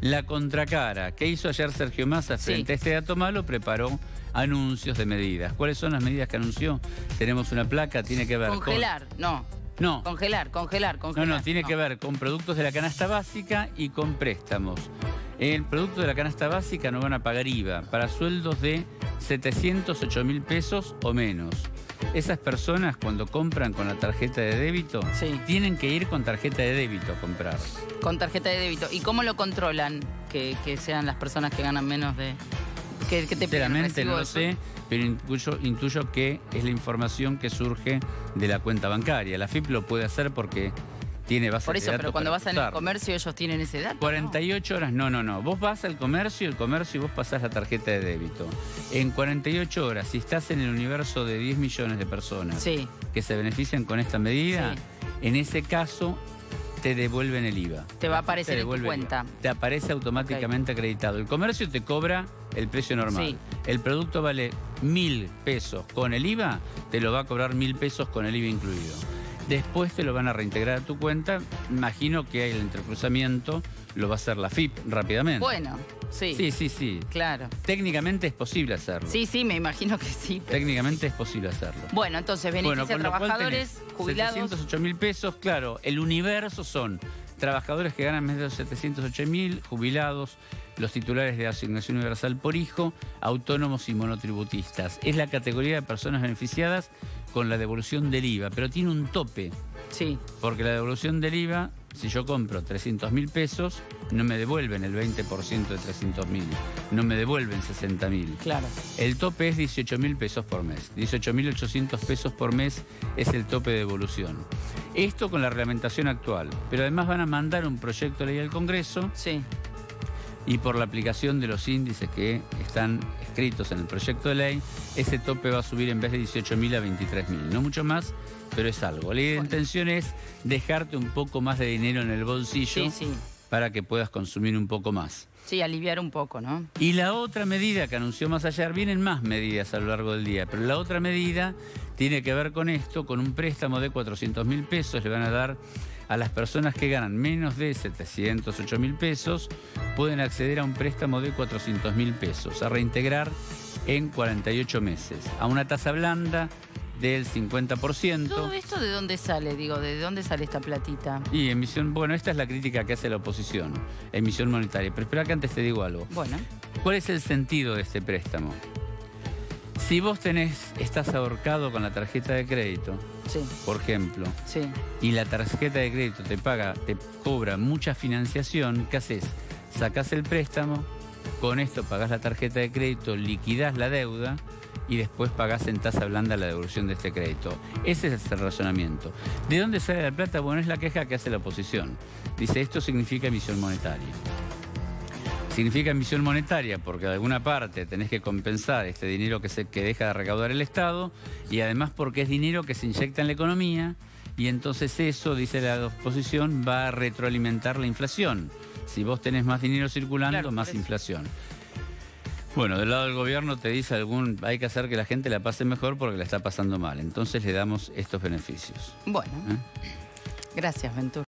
La contracara, ¿qué hizo ayer Sergio Massa Sí. frente a este dato malo? Preparó anuncios de medidas. ¿Cuáles son las medidas que anunció? Tenemos una placa, tiene que ver Congelar, no. con... No, Congelar, congelar, no, congelar. no, tiene que ver con productos de la canasta básica y con préstamos. El producto de la canasta básica no van a pagar IVA para sueldos de 708 mil pesos o menos. Esas personas cuando compran con la tarjeta de débito Sí. tienen que ir con tarjeta de débito a comprar. Con tarjeta de débito. ¿Y cómo lo controlan que, que sean las personas que ganan menos de... Que, que te Sinceramente no lo sé, pero intuyo, intuyo que es la información que surge de la cuenta bancaria. La FIP lo puede hacer porque tiene base Por eso, pero cuando vas al comercio ellos tienen ese dato. ¿no? 48 horas, no, no, no. Vos vas al comercio, el comercio y vos pasás la tarjeta de débito. En 48 horas, si estás en el universo de 10 millones de personas Sí. que se benefician con esta medida, en ese caso te devuelven el IVA. Te va a aparecer en tu cuenta. Te aparece automáticamente acreditado. El comercio te cobra el precio normal. Sí. El producto vale mil pesos con el IVA, te lo va a cobrar mil pesos con el IVA incluido. Después te lo van a reintegrar a tu cuenta. Imagino que el entrecruzamiento lo va a hacer la FIP rápidamente. Bueno, sí, Sí, sí, sí. claro. Técnicamente es posible hacerlo. Sí, sí, me imagino que sí. pero- Técnicamente es posible hacerlo. Bueno, entonces beneficia a trabajadores, jubilados. 708 mil pesos, claro. El universo son trabajadores que ganan más de los 708 mil, jubilados, los titulares de asignación universal por hijo, autónomos y monotributistas. Es la categoría de personas beneficiadas con la devolución del IVA, pero tiene un tope, Sí, porque la devolución del IVA, si yo compro 300 mil pesos, no me devuelven el 20% de 300 mil, no me devuelven 60 mil. claro. El tope es 18 mil pesos por mes. 18.800 pesos por mes es el tope de devolución. Esto con la reglamentación actual. Pero además van a mandar un proyecto de ley al Congreso Sí, y por la aplicación de los índices que están escritos en el proyecto de ley, ese tope va a subir en vez de 18.000 a 23.000. No mucho más, pero es algo. La intención es dejarte un poco más de dinero en el bolsillo sí, sí. para que puedas consumir un poco más. Sí, aliviar un poco, ¿no? Y la otra medida que anunció más ayer, vienen más medidas a lo largo del día, pero la otra medida tiene que ver con esto, con un préstamo de 400 mil pesos, le van a dar a las personas que ganan menos de 708 mil pesos, pueden acceder a un préstamo de 400 mil pesos, a reintegrar en 48 meses, a una tasa blanda del 50%. ¿Todo esto de dónde sale? Digo, ¿de dónde sale esta platita? Y emisión, bueno, esta es la crítica que hace la oposición, emisión monetaria. Pero espera que antes te digo algo. Bueno, ¿Cuál es el sentido de este préstamo? Si vos tenés, estás ahorcado con la tarjeta de crédito, sí, por ejemplo, sí. y la tarjeta de crédito te paga, te cobra mucha financiación, ¿qué haces? Sacás el préstamo, con esto pagás la tarjeta de crédito, liquidás la deuda y después pagás en tasa blanda la devolución de este crédito. Ese es el razonamiento. ¿De dónde sale la plata? Bueno, es la queja que hace la oposición. Dice, esto significa emisión monetaria. Significa emisión monetaria porque de alguna parte tenés que compensar este dinero que, se, que deja de recaudar el Estado y además porque es dinero que se inyecta en la economía y entonces eso, dice la oposición, va a retroalimentar la inflación. Si vos tenés más dinero circulando, Claro, más inflación. Bueno, del lado del gobierno te dice algún, hay que hacer que la gente la pase mejor porque la está pasando mal. Entonces le damos estos beneficios. Bueno, ¿eh? gracias, Ventura.